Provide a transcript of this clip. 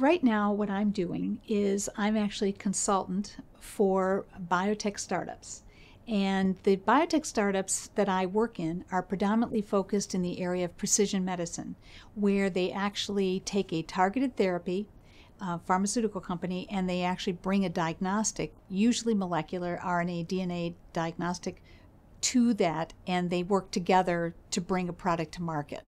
Right now, what I'm doing is I'm actually a consultant for biotech startups. And the biotech startups that I work in are predominantly focused in the area of precision medicine, where they actually take a targeted therapy, uh, pharmaceutical company, and they actually bring a diagnostic, usually molecular RNA, DNA diagnostic, to that, and they work together to bring a product to market.